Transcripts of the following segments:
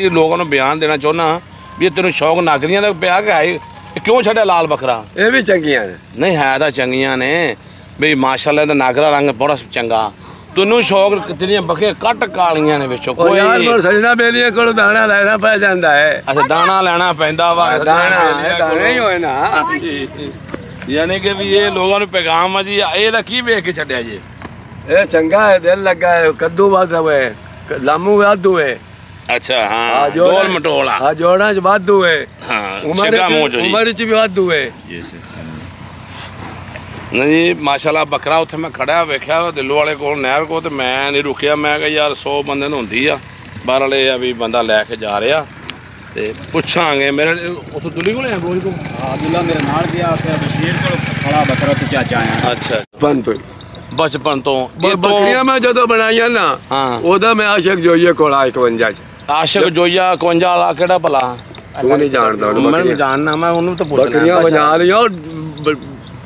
ਇਹ ਲੋਕਾਂ ਨੂੰ ਬਿਆਨ ਦੇਣਾ ਚਾਹੁੰਦਾ ਵੀ ਇਹ ਤੈਨੂੰ ਸ਼ੌਕ ਨਾਗਰੀਆਂ ਦਾ ਪਿਆ ਕਿ ਹੈ ਇਹ ਕਿਉਂ ਛੱਡਿਆ ਲਾਲ ਬੱਕਰਾ? ਇਹ ਵੀ ਚੰਗੀਆਂ ਨੇ। ਨਹੀਂ ਹੈ ਤਾਂ ਚੰਗੀਆਂ ਨੇ। ਵੀ ਮਾਸ਼ਾਅੱਲਾ ਇਹਦਾ ਨਾਗਰਾ ਰੰਗ ਬੜਾ ਚੰਗਾ। ਤੈਨੂੰ ਸ਼ੌਕ ਤੇਰੀਆਂ ਬੱਕਰੀਆਂ ਕੱਟ ਕਾਲੀਆਂ ਨੇ ਵਿੱਚੋਂ। ਉਹ ਯਾਰ ਕੋਈ ਮੋਰ ਸਜਣਾ ਬੇਲੀਆਂ ਕੋਲ ਦਾਣਾ ਲੈਣਾ ਪੈ ਜਾਂਦਾ ਹੈ। ਅੱਛਾ ਦਾਣਾ ਲੈਣਾ ਪੈਂਦਾ ਵਾ। ਦਾਣਾ ਇਹ ਦਾਣੇ ਹੀ ਹੋਏ ਨਾ। ਯਾਨੀ ਕਿ ਵੀ ਇਹ ਲੋਕਾਂ ਨੂੰ ਪੈਗਾਮ ਆ ਜੀ ਇਹਦਾ ਕੀ ਵੇਖ ਕੇ ਛੱਡਿਆ ਜੀ? ਇਹ ਚੰਗਾ ਹੈ ਦਿਲ ਲੱਗਾ ਹੈ ਕੱਦੂ ਵੱਧ ਹੋਏ ਲਾਮੂ ਵਾਧੂ ਹੈ ਅੱਛਾ ਆ ਹਾਂ ਜੋੜਾ- ਗੋਲ ਮਟੋਲਾ। ਆ ਜੋੜਾਂ ਚ ਵਾਧੂ ਹੈ ਹਾਂ ਉਮਰ ਸਿੱਕਾ ਚ- ਮੂੰਹ ਚ ਜੀ। ਉਮਰ ਚ ਵੀ ਵਾਧੂ ਹੈ ਨਹੀਂ ਮਾਸ਼ਾਅੱਲਾ ਬੱਕਰਾ ਉੱਥੇ ਮੈਂ ਖੜਿਆ ਵੇਖਿਆ ਦਿੱਲੂ ਵਾਲੇ ਕੋਲ ਨਹਿਰ ਕੋਲ ਤੇ ਮੈਂ ਨਹੀਂ ਰੁਕਿਆ। ਮੈਂ ਕਿਹਾ ਯਾਰ 100 ਬੰਦੇ ਨੂੰ ਹੁੰਦੀ ਆ। ਬਾਹਰ ਵਾਲੇ ਆ ਵੀ ਬੰਦਾ ਲੈ ਕੇ ਜਾ ਰਿਹਾ। ਤੇ ਪੁੱਛਾਂਗੇ ਮੇਰੇ ਉੱਥੋਂ ਦਿੱਲੀ ਕੋਲ ਆ ਗੋਲ ਕੋ ਅਬਦੁੱਲਾ ਮੇਰੇ ਨਾਲ ਗਿਆ ਤੇ ਬਸ਼ੀਰ ਕੋਲ ਖੜਾ ਬੱਕਰਾ ਤੇ ਚਾਚਾ ਆਇਆ। ਅੱਛਾ। ਪਨ ਤੋਂ ਬਚਪਨ ਤੋਂ। ਬੱਕਰੀਆਂ ਮੈਂ ਜਦੋਂ ਬਣਾਈਆਂ ਨਾ ਹਾਂ। ਉਹਦਾ ਮੈਂ ਆਸ਼ਕ ਜੋਈਏ ਕੋਲ ਆ 51 ਚ। ਆਸ਼ਕ ਜੋਈਆ 51 ਵਾਲਾ ਕਿਹੜਾ ਭਲਾ? ਤੂੰ ਨਹੀਂ ਜਾਣਦਾ ਉਹਨੂੰ ਮੈਂ ਬੱਕਰੀਆਂ। ਜਾਣਨਾ ਮੈਂ ਉਹਨੂੰ ਤਾਂ ਪੁੱਛਣਾ ਬੱਕਰੀਆਂ ਉਹ ਬ-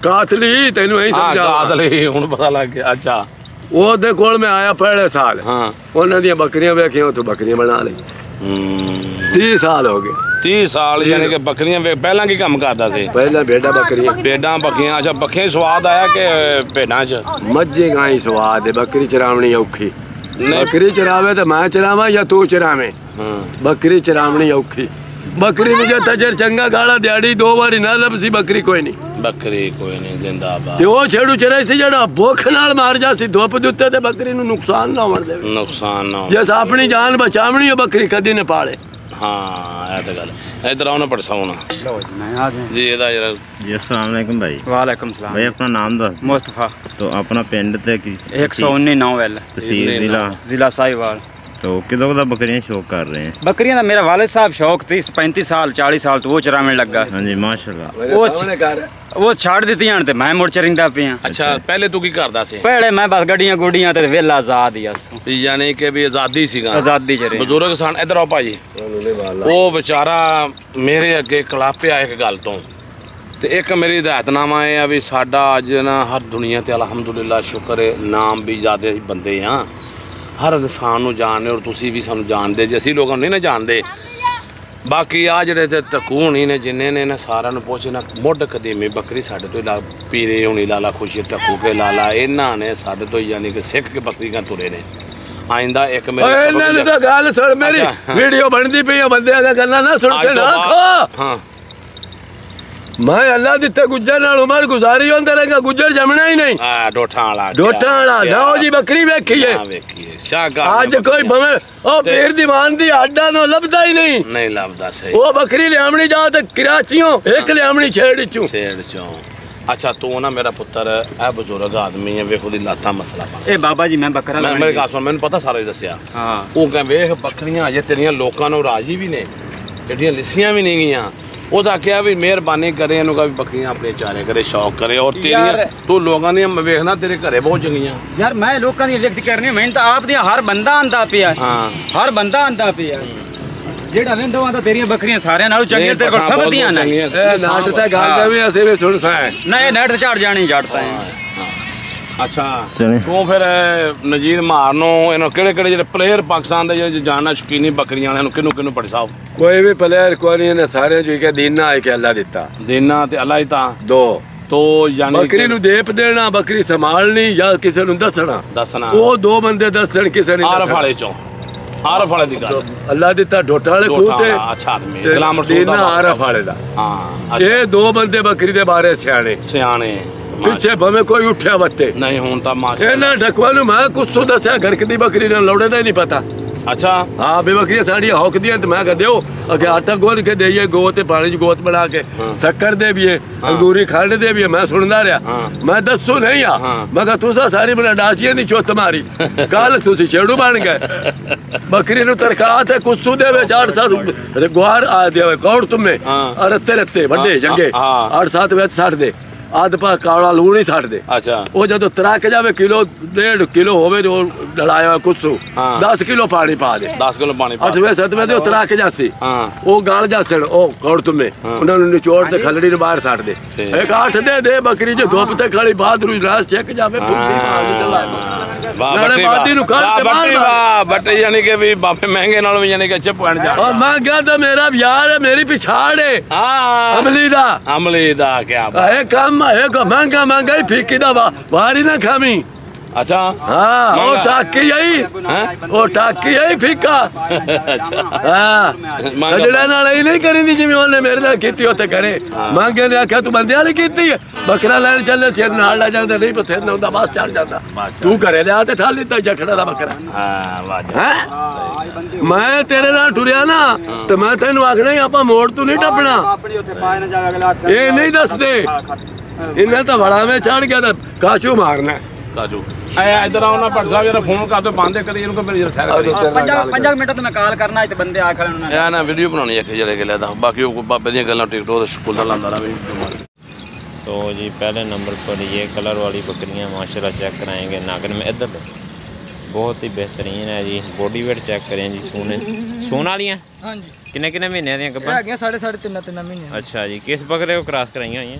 ਕਾਤਲੀ ਤੈਨੂੰ ਐਂ ਹਾਂ ਸਮਝਾ। ਹੁਣ ਪਤਾ ਲੱਗ ਗਿਆ ਅੱਛਾ। ਉਹਦੇ ਕੋਲ ਮੈਂ ਆਇਆ ਪਹਿਲੇ ਸਾਲ। ਹਾਂ। ਉਹਨਾਂ ਦੀਆਂ ਬੱਕਰੀਆਂ ਵੇਖੀਆਂ ਉੱਥੋਂ ਬੱਕਰੀਆਂ ਬਣਾ ਲਈ। ਹੂੰ। 30 ਸਾਲ ਹੋ ਗਏ। 30 ਸਾਲ ਯਾਨੀ ਕਿ ਬੱਕਰੀਆਂ ਵੇ- ਪਹਿਲਾਂ ਕੀ ਕੰਮ ਕਰਦਾ ਸੀ? ਪਹਿਲਾਂ ਬੇਟਾ ਬੱਕਰੀਆਂ। ਭੇਡਾਂ ਬੱਕੀਆਂ ਅੱਛਾ ਬੱਕੀਆਂ 'ਚ ਸਵਾਦ ਆਇਆ ਕਿ ਭੇਡਾਂ 'ਚ? ਮੱਝੇ ਗਾਈ ਸਵਾਦ ਹੈ ਬੱਕਰੀ ਚਰਾਵਣੀ ਔਖੀ। ਬੱਕਰੀ ਚਰਾਵੇ ਤਾਂ ਮੈਂ ਚਰਾਵਾਂ ਜਾਂ ਤੂੰ ਚਰਾਵੇਂ? ਹਾਂ। ਬੱਕਰੀ ਚਰਾਵਣੀ ਔਖੀ। ਬੱਕਰੀ ਨੂੰ ਜੇ ਤਜਰ ਚੰਗਾ ਗਾਲਾ ਦਿਹਾੜੀ ਦੋ ਵਾਰੀ ਨਾ ਲੱਭਸੀ ਬੱਕਰੀ ਕੋਈ ਨਹੀਂ। ਬੱਕਰੀ ਕੋਈ ਨਹੀਂ ਜਿੰਦਾਬਾਦ। ਤੇ ਉਹ ਛੇੜੂ ਚਰਾਈ ਸੀ ਜਿਹੜਾ ਭੁੱਖ ਨਾਲ ਮਾਰ ਜਾ ਸੀ ਧੁੱਪ ਦੇ ਉੱਤੇ ਤੇ ਬੱਕਰੀ ਨੂੰ ਨੁਕਸਾਨ ਨਾ ਹੋਣ ਦੇਵੇ। ਨੁਕਸਾਨ ਨਾ ਜੇ ਆਪਣੀ ਜਾਨ ਬਚਾਵਣੀ ਹੈ ਬੱਕਰੀ ਕਦੀ ਨਾ ਪਾਲੇ। ਹਾਂ ਇਹ ਤਾਂ ਗੱਲ। ਇਧਰ ਆਉਣਾ ਪਰਸਾਉਣਾ ਲਓ ਜੀ ਇਹਦਾ ਜਰਾ ਜੀ ਅਸਲਾਮ ਅਲੈਕਮ ਭਾਈ। ਵਾਲੇਕਮ ਸਲਾਮ। ਭਾਈ ਆਪਣਾ ਨਾਮ ਦੱਸ ਮੁਸਤਫਾ। ਤੋਂ ਆਪਣਾ ਪਿੰਡ ਤੇ 119 ਨੌਵੈਲ ਤਹਿਸੀਲ ਜ਼ਿਲ੍ਹਾ? ਜ਼ਿਲ੍ਹਾ ਸਾਈਵਾਲ तो किदों का बकरियां शौक कर रहे हैं ਬੱਕਰੀਆਂ ਦਾ ਮੇਰਾ ਵਾਲਿਦ ਸਾਹਿਬ ਸ਼ੌਕ 30 35 ਸਾਲ 40 ਸਾਲ ਤੋਂ ਉਹ ਚਰਾਵਣ ਲੱਗਾ हाँ जी माशाल्लाह ਉਹ ਚ- ਸਾਹਮਣੇ ਘਰ ਹੈ। ਉਹ ਛੱਡ ਦਿੱਤੀਆਂ ਤੇ ਮੈਂ ਮੁੜ ਚਰਿੰਦਾ ਪਿਆ ਅੱਛਾ ਪਹਿਲੇ ਤੂੰ ਕੀ ਕਰਦਾ ਸੀ ਪਹਿਲੇ ਮੈਂ ਬਸ ਗੱਡੀਆਂ ਗੁੱਡੀਆਂ ਤੇ ਵੇਲਾ ਆਜ਼ਾਦ ਹੀ ਅਸ ਵੀ ਯਾਨੀ ਕਿ ਵੀ ਆਜ਼ਾਦੀ ਸੀਗਾ ਆਜ਼ਾਦੀ ਚ ਰਹੇ ਬਜ਼ੁਰਗ ਸਨ ਇਧਰ ਆਓ ਭਾਜੀ ਉਹ ਵਿਚਾਰਾ ਮੇਰੇ ਅੱਗੇ ਕਲਾਪਿਆ ਇੱਕ ਗੱਲ ਤੋਂ ਤੇ ਇੱਕ ਮੇਰੀ ਹਦਾਇਤਨਾਮਾ ਇਹ ਆ ਵੀ ਸਾਡਾ ਅੱਜ ਨਾ ਹਰ ਦੁਨੀਆ ਤੇ ਅਲਹਮਦੁਲਿਲਾ ਸ਼ੁਕਰ ਹੈ ਨਾਮ ਵੀ ਜਿਆਦੇ ਅਸੀਂ ਬੰਦੇ ਆ ਹਰ ਇਨਸਾਨ ਨੂੰ ਜਾਣਦੇ ਔਰ ਤੁਸੀਂ ਵੀ ਸਾਨੂੰ ਜਾਣਦੇ। ਜੇ ਅਸੀਂ ਲੋਕਾਂ ਨੂੰ ਨਹੀਂ ਨਾ ਜਾਣਦੇ ਬਾਕੀ ਆ ਜਿਹੜੇ ਤੇ ਤਕੂਣੀ ਨੇ ਜਿੰਨੇ ਨੇ ਨਾ ਸਾਰਿਆਂ ਨੂੰ ਪੁੱਛ ਨਾ ਮੁੱਢ ਕਦੀਮੀ ਬੱਕਰੀ ਸਾਡੇ ਤੋਂ ਹੀ ਲਾ ਪੀਰੇ ਹੋਣੀ ਲਾਲਾ ਖੁਸ਼ੀ ਟੱਕੂ ਕੇ ਲਾਲਾ ਇਹਨਾਂ ਨੇ ਸਾਡੇ ਤੋਂ ਹੀ ਯਾਨੀ ਕਿ ਸਿੱਖ ਕੇ ਬੱਕਰੀਆਂ ਤੁਰੇ ਨੇ। ਆਇੰਦਾ ਇੱਕ ਮੇਰੇ ਇਹਨਾਂ ਨੇ ਤਾਂ ਗੱਲ ਸੁਣ ਮੇਰੀ ਹਾਂ। ਵੀਡੀਓ ਬਣਦੀ ਪਈ ਆ ਬੰਦਿਆਂ ਦਾ ਗੱਲਾਂ ਨਾ ਸੁਣ ਕੇ ਨਾ ਹਾਂ। ਮੈਂ ਅੱਲਾ ਦਿੱਤੇ ਗੁੱਜਰ ਨਾਲ ਉਮਰ ਗੁਜ਼ਾਰੀ ਹੁੰਦਾ ਰਹੇਗਾ ਗੁੱਜਰ ਜਮਣਾ ਹੀ ਨਹੀਂ। ਆ ਡੋਠਾਂ ਵਾਲਾ ਡੋਟਾਂ ਵਾਲਾ ਜਾਓ ਜੀ ਬੱਕਰੀ ਵੇਖੀਏ। ਹਾਂ ਵੇਖੀਏ ਸ਼ਾਹਕਾਰ ਅੱਜ ਕੋਈ ਭਵੇਂ ਉਹ ਪੀਰ ਦੀਵਾਨ ਦੀ ਆਡਾ ਨੂੰ ਲੱਭਦਾ ਹੀ ਨਹੀਂ। ਨਹੀਂ ਲੱਭਦਾ ਸਹੀ। ਉਹ ਬੱਕਰੀ ਲਿਆਮਣੀ ਜਾ ਤੇ ਕਰਾਚੀੋਂ ਇੱਕ ਲਿਆਮਣੀ ਛੇੜ ਚੋਂ। ਸੇੜ ਚੋਂ। ਅੱਛਾ ਤੂੰ ਨਾ ਮੇਰਾ ਪੁੱਤਰ ਇਹ ਬਜ਼ੁਰਗ ਆਦਮੀ ਹੈ ਵੇਖੋ ਦੀ ਲਾਤਾਂ ਮਸਲਾ ਪਾ। ਇਹ ਬਾਬਾ ਜੀ ਮੈਂ ਬੱਕਰਾ ਮੈਂ ਮੇਰੇ। ਕਾਸ ਮੈਨੂੰ ਪਤਾ ਸਾਰਾ ਹੀ ਦੱਸਿਆ। ਹਾਂ। ਉਹ ਕਹਿੰਦੇ ਵੇਖ ਬੱਕਰੀਆਂ ਅਜੇ ਤੇਰੀਆਂ ਲੋਕਾਂ ਨੂੰ ਰਾਜੀ ਵੀ ਨੇ। ਜਿਹੜੀਆਂ ਲਿਸੀਆਂ ਵੀ ਨਹੀਂ ਗਈਆਂ ਉਹਦਾ ਕਿਹਾ ਵੀ ਮਿਹਰਬਾਨੀ ਕਰੇ ਇਹਨੂੰ ਕਾ ਵੀ ਬੱਕਰੀਆਂ ਆਪਣੇ ਚਾਰੇ ਕਰੇ ਸ਼ੌਕ ਕਰੇ। ਔਰ ਤੇਰੀਆਂ ਤੂੰ ਲੋਕਾਂ ਦੀਆਂ ਮੈਂ ਵੇਖਣਾ ਤੇਰੇ ਘਰੇ ਬਹੁਤ ਚੰਗੀਆਂ। ਯਾਰ ਮੈਂ ਲੋਕਾਂ ਦੀ ਵਿਅਕਤ ਕਰਨੀ ਮੈਨੂੰ ਤਾਂ ਆਪ ਦੀਆਂ ਹਰ ਬੰਦਾ ਆਂਦਾ ਪਿਆ। ਹਾਂ। ਹਰ ਬੰਦਾ ਆਂਦਾ ਪਿਆ। ਜਿਹੜਾ ਵੇਂਦੋ ਆਂਦਾ ਤੇਰੀਆਂ ਬੱਕਰੀਆਂ ਸਾਰਿਆਂ ਨਾਲੋਂ ਚੰਗੀਆਂ ਤੇਰੇ ਕੋਲ ਸਭ ਦੀਆਂ ਨੇ। ਨਾਟ ਤੇ ਗੱਲ ਵੀ ਅਸੀਂ ਵੀ ਸੁਣ ਸਾਂ। ਨਾ ਇਹ ਨੈਟ ਤੇ ਝੜ ਜਾਣੀ ਜੜਤਾ ਹੈ। ਅੱਛਾ। चले ਤੂੰ ਫਿਰ ਨਜੀਰ ਮਾਰਨੋ ਇਹਨਾਂ ਕਿਹੜੇ ਕਿਹੜੇ ਜਿਹੜੇ ਪਲੇਅਰ ਪਾਕਿਸਤਾਨ ਦੇ ਜਿਹੜੇ ਜਾਣਨਾ ਸ਼ੌਕੀਨੀ ਬੱਕਰੀਆਂ ਵਾਲਿਆਂ ਨੂੰ ਕਿਹਨੂੰ ਕਿਹਨੂੰ ਪੜੀ ਸਾਹਿਬ? ਕੋਈ ਵੀ ਪਲੇਅਰ ਕੋਈ ਨਹੀਂ ਨੇ ਸਾਰੇ ਜੋ ਕਿ ਦੀਨਾ ਹੈ ਕਿ ਅੱਲਾ ਦਿੱਤਾ। ਦੇਨਾ ਤੇ ਅੱਲਾ ਹੀ ਤਾਂ। ਦੋ। ਤੋ ਯਾਨੀ ਬੱਕਰੀ ਨੂੰ ਦੇਪ ਦੇਣਾ ਬੱਕਰੀ ਸੰਭਾਲਣੀ ਜਾਂ ਕਿਸੇ ਨੂੰ ਦੱਸਣਾ। ਦੱਸਣਾ। ਉਹ ਦੋ ਬੰਦੇ ਦੱਸਣ ਕਿਸੇ ਨੇ ਆਰਫ ਵਾਲੇ ਚੋਂ। ਆਰਫ ਵਾਲੇ ਦੀ ਗੱਲ। ਅੱਲਾ ਦਿੱਤਾ ਡੋਟਾ ਵਾਲੇ ਖੂਹ ਤੇ ਅੱਛਾ ਆਦਮੀ, ਤੇ ਗੁਲਾਮ ਰਸੂਲ ਦਾ ਆਰਫ। ਵਾਲੇ ਦਾ। ਹਾਂ ਇਹ ਦੋ ਬੰਦੇ ਬੱਕਰੀ ਦੇ ਬਾਰੇ ਸਿਆਣੇ। ਸਿਆਣੇ। ਪਿੱਛੇ ਭਵੇਂ ਕੋਈ ਉੱਠਿਆ ਵੱਤੇ ਨਹੀਂ ਹੁਣ ਤਾਂ ਮਾਸ਼ਾ ਇਹਨਾਂ ਢਕਵਾ ਨੂੰ ਮੈਂ ਕੁਛ ਤੋਂ ਦੱਸਿਆ ਗਰਕ ਦੀ ਬੱਕਰੀ ਨਾਲ ਲੋੜੇ ਦਾ ਹੀ ਨਹੀਂ ਪਤਾ ਅੱਛਾ ਹਾਂ ਬੇ ਬੱਕਰੀਆਂ ਸਾਡੀਆਂ ਹੌਕਦੀਆਂ ਤੇ ਮੈਂ ਕਹ ਦਿਓ ਅਗੇ ਆਟਾ ਗੋਲ ਕੇ ਦੇਈਏ ਗੋ ਤੇ ਪਾਣੀ ਚ ਗੋਤ ਬਣਾ ਕੇ ਸ਼ੱਕਰ ਦੇ ਵੀ ਅੰਗੂਰੀ ਖੰਡ ਦੇ ਵੀ ਮੈਂ ਸੁਣਦਾ ਰਿਹਾ ਹਾਂ। ਮੈਂ ਦੱਸੂ ਨਹੀਂ ਆ ਹਾਂ। ਮੈਂ ਕਹਾ ਤੁਸੀਂ ਸਾਰੀ ਬਣਾ ਡਾਚੀਆਂ ਦੀ ਚੁੱਤ ਮਾਰੀ ਕੱਲ ਤੁਸੀਂ ਛੇੜੂ ਬਣ ਗਏ ਬੱਕਰੀ ਨੂੰ ਤਰਖਾਤ ਹੈ ਕੁੱਸੂ ਦੇ ਵਿੱਚ 8 7 ਗੁਆਰ ਆ ਦੇਵੇ ਕੌੜ ਤੁਮੇ ਹਾਂ। ਅਰ ਰੱਤੇ ਰੱਤੇ ਵੱਡੇ ਹਾਂ, ਜੰਗੇ ਹਾਂ। 8 7 ਵਿੱਚ ਛੱਡ ਦੇ ਅੱਧ ਪਾ ਕਾਲਾ ਲੂਣ ਹੀ ਛੱਡ ਦੇ ਅੱਛਾ। ਉਹ ਜਦੋਂ ਤਰਕ ਜਾਵੇ ਕਿਲੋ ਡੇਢ ਕਿਲੋ ਹੋਵੇ ਉਹ ਡਲਾਇਆ ਕੁੱਸੂ ਹਾਂ। 10 ਕਿਲੋ ਪਾਣੀ ਪਾ ਦੇ। 10 ਕਿਲੋ ਪਾਣੀ ਪਾ ਅੱਠਵੇਂ ਸੱਤਵੇਂ ਉਹ ਤਰਕ ਜਾਸੀ। ਹਾਂ। ਉਹ ਗਲ ਜਾਸਣ ਉਹ ਕੌੜ ਤੁਮੇ। ਉਹਨਾਂ ਨੂੰ ਨਿਚੋੜ ਤੇ ਖਲੜੀ ਨੂੰ ਬਾਹਰ ਛੱਡ ਦੇ। ਇੱਕ ਅੱਠ ਦੇ ਦੇ ਬੱਕਰੀ ਜੇ ਧੁੱਪ ਤੇ ਖੜੀ ਬਾਦ ਨੂੰ ਰਾਸ ਚੈੱਕ ਜਾਵੇ ਪੁੱਤੀ ਮਾਰ ਚਲਾ ਵਾਹ ਬੱਟੀ ਬਾਦੀ ਨੂੰ ਕੱਢ ਵਾਹ ਕੇ ਬਾਹਰ ਬੱਟੀ। ਵਾਹ। ਬੱਟੀ ਯਾਨੀ ਕਿ ਵੀ ਬਾਪੇ ਮਹਿੰਗੇ ਨਾਲ ਵੀ ਯਾਨੀ ਕਿ ਅੱਛੇ ਪੁਆਇੰਟ ਜਾ ਔਰ ਮੈਂ ਕਿਹਾ ਤਾਂ ਮੇਰਾ ਯਾਰ ਹੈ ਮੇਰੀ ਪਿਛਾੜ ਹੈ। ਹਾਂ। ਅਮਲੀ ਦਾ। ਅਮਲੀ ਦਾ ਕੀ ਬਾਤ। ਇਹ ਕੰਮ एक महँगा महँगाई फीकी दवा भारी ना खामी अच्छा हाँ वो टाकी यही वो टाकी यही फीका अच्छा हाँ सजड़ा ना लई नहीं करी दी जिम्मे उन्हें मेरे नाल कीती होते करे मांगे ने आखिया तू बंदे वाली कीती है बकरा लैन चले सिर नाल ला जांदा नहीं पथे ना हुंदा बस चढ़ जाता तू घरे ले आ ते ठा जखड़ा दा बकरा हाँ मैं तेरे नाल टुरया ना तो मैं तेनू आखना ही मोड़ तू नहीं टपना ये नहीं दस दे ਟੱਪਣਾ ਆਪਣੀ ਉੱਥੇ ਪਾਏ ਨਾ ਜਾਵੇ ਅਗਲਾ ਹੱਥ ਇਹ ਨਹੀਂ ਦੱਸਦੇ ਇਹਨੇ ਤਾਂ ਬੜਾ ਮੈਂ ਚੜ ਗਿਆ ਤਾਂ ਕਾਸ਼ੂ ਮਾਰਨਾ ਕਾਜੂ ਆਇਆ ਇਧਰ ਆਉਣਾ ਭੱਟ ਸਾਹਿਬ ਜਰਾ ਫੋਨ ਕਰ ਦੋ ਬੰਦ ਕਰੀ ਇਹਨੂੰ ਕੋਈ ਮੇਰੀ ਠਹਿਰ ਕਰੀ ਪੰਜਾਂ ਪੰਜਾਂ ਮਿੰਟ ਤੇ ਮੈਂ ਕਾਲ ਕਰਨਾ ਇੱਥੇ ਬੰਦੇ ਆ ਖੜੇ ਉਹਨਾਂ ਨੇ ਇਹ ਨਾ ਵੀਡੀਓ ਬਣਾਉਣੀ ਹੈ ਕਿ ਜਿਹੜੇ ਕਿ ਲੈਦਾ ਬਾਕੀ ਉਹ ਬਾਬੇ ਦੀਆਂ ਗੱਲਾਂ ਟਿਕਟੋਕ ਤੇ ਸਕੂਲ ਦਾ ਲਾਉਂਦਾ ਰਵੇ तो जी पहले नंबर पर ये कलर वाली बकरियां माशाल्लाह चेक कराएंगे नागन में इधर पे बहुत ही बेहतरीन है जी बॉडी वेट चेक करें जी सोने सोन वाली हैं ਹਾਂਜੀ किन्ने किन्ने महीने ਦੀਆਂ ਇਹ ਗੱਬਾਂ ਹੈਗੀਆਂ ਸਾਢੇ ਸਾਢੇ ਤਿੰਨ ਤਿੰਨ ਮਹੀਨੇ ਅੱਛਾ ਜੀ ਕਿਸ ਬੱਕਰੇ ਕੋ ਕ੍ਰਾਸ ਕਰਾਈਆਂ ਹੋਈਆਂ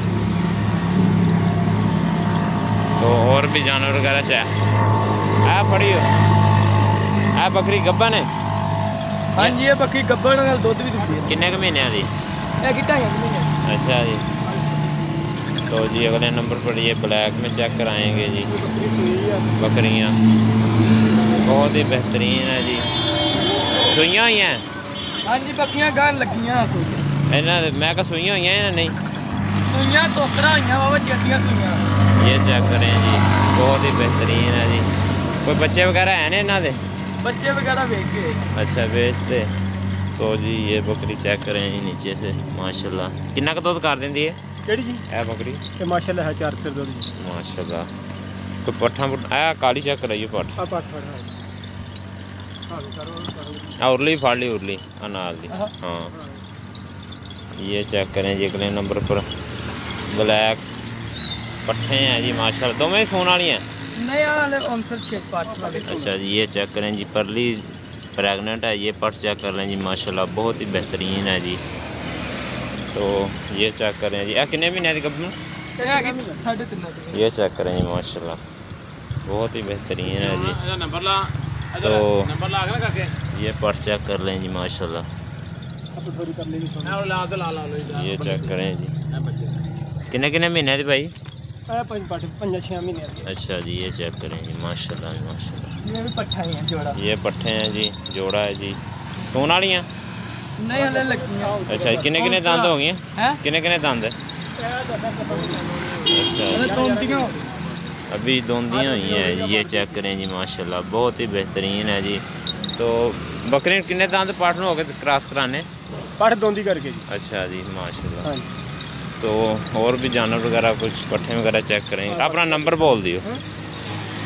और भी जानवर वगैरह चाहे आ फड़ी हो। आ बकरी गब्बन है। हाँ जी ये बकरी गब्बन दुध भी दिंदी किन्ने क महीने दी? अच्छा जी। तो जी अगले नंबर पर ये ब्लैक में चेक कराएँगे जी। बकरियाँ। बहुत ही बेहतरीन है जी। सुइया हुई हैं। हाँ जी बकरियाँ गान लगियाँ इन्होंने मैं कहा सुइया हुई हैं नहीं? सुइया तोकरा हुई जल्दियाँ सुइया। ये चेक करें जी बहुत ही बेहतरीन है जी कोई बच्चे वगैरह हैं ना इन्हों दे ਬੱਚੇ ਵਗੈਰਾ ਵੇਖ ਕੇ अच्छा बेचते तो जी ये बकरी चेक करें जी नीचे से माशाल्लाह कितना का दूध कर देंदी है ਕਿਹੜੀ ਜੀ ए बकरी ਇਹ ਮਾਸ਼ਾਅੱਲਾ ਹੈ 400 ਦੁੱਧ ਜੀ माशाल्लाह कोई पट्ठा पुट्ठा आ काली चेक कराइए पट्ठ ਆ ਪਾਠ ਫੜ आ उरली फाड़ ली उरली अनार दी हाँ ये चेक करें जी अगले नंबर पर ब्लैक पट्ठे हैं जी माशा दो में फ़ोन वाली हैं अच्छा जी ये चेक करें जी परली प्रेग्नेंट है ये पट चेक कर लें जी माशाल्लाह बहुत ही बेहतरीन है जी तो ये चेक करें जी किन्ने महीने की कबूतर ये चेक करें जी माशाल्लाह बहुत ही बेहतरीन है जी तो ये पट चेक कर लें जी माशाल्लाह ये चेक करें जी किन्ने किन्ने महीने थे भाई अच्छा जी ये चेक करें जी माशाल्लाह जी माशाल्लाह ये भी पट्ठा ही जोड़ा ये पट्ठे हैं जी जोड़ा है जी सोन वाली हैं नहीं हले लगती हैं अच्छा किन्ने किन्ने दंद हो गए हैं किन्ने किन्ने दंद है अच्छा अभी दोंदियाँ हुई हैं ये चेक करें जी माशाल्लाह बहुत ही बेहतरीन है जी तो बकरे किन्ने दंद पार्टनर हो गए क्रॉस कराने पार्ट दोंदी करके जी अच्छा जी माशाल्लाह तो और भी जानवर वगैरह कुछ पट्ठे वगैरह चेक करेंगे हाँ, अपना नंबर बोल दियो। हाँ।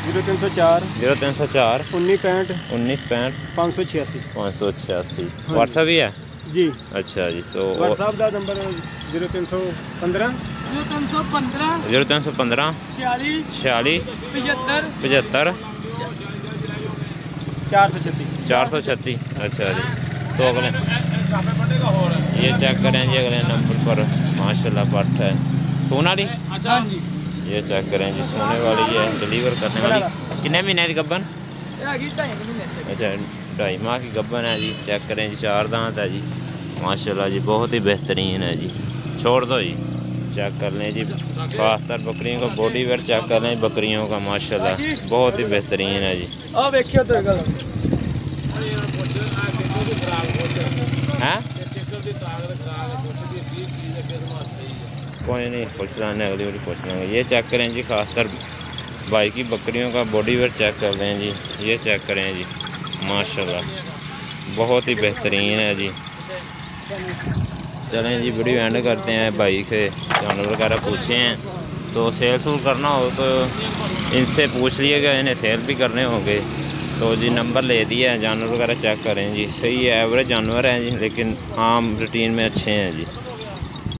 ज़ीरो तीन सौ चार। ज़ीरो तीन सौ चार। उन्नीस पैंठ। उन्नीस पैंठ। पाँच सौ छियासी। पाँच सौ छियासी। व्हाट्सएप ही है? जी। अच्छा जी तो व्हाट्सएप का नंबर ज़ीरो तीन सौ पंद्रह। ज़ीरो तीन सौ पंद्रह। ज़ीरो तीन सौ पंद्रह। छियाली। छियाली। पचहत्तर। पचहत्तर। चार सौ छत्तीस। चार सौ छत्तीस। अच्छा जी। तो अगले। ये चेक करें जी अगले नंबर पर। माशाल्लाह पट है। सोने वाली ये चेक करें जी सोने वाली है डिलीवर करने वाली। किन्ने महीने की गब्बन? अच्छा ढाई माह की गब्बन है जी चेक करें जी चार दांत है जी। माशाल्लाह जी बहुत ही बेहतरीन है जी। छोड़ दो जी चेक कर लें जी। खासतर बकरियों का बॉडी वेयर चेक कर लें बकरियों का माशाल्लाह। बहुत ही बेहतरीन है जी। हैं? कोई नहीं पूछ लाने अगली बार पूछ लेंगे ये चेक करें जी खासकर भाई की बकरियों का बॉडी वेट चेक कर लें जी ये चेक करें जी माशाल्लाह बहुत ही बेहतरीन है जी चलें जी वीडियो एंड करते हैं भाई से जानवर वगैरह पूछे हैं तो सेल सूल करना हो तो इनसे पूछ लिएगा इन्हें सेल भी करने होंगे तो जी नंबर ले दिया है जानवर वगैरह चेक करें जी सही है एवरेज जानवर हैं जी लेकिन आम रूटीन में अच्छे हैं जी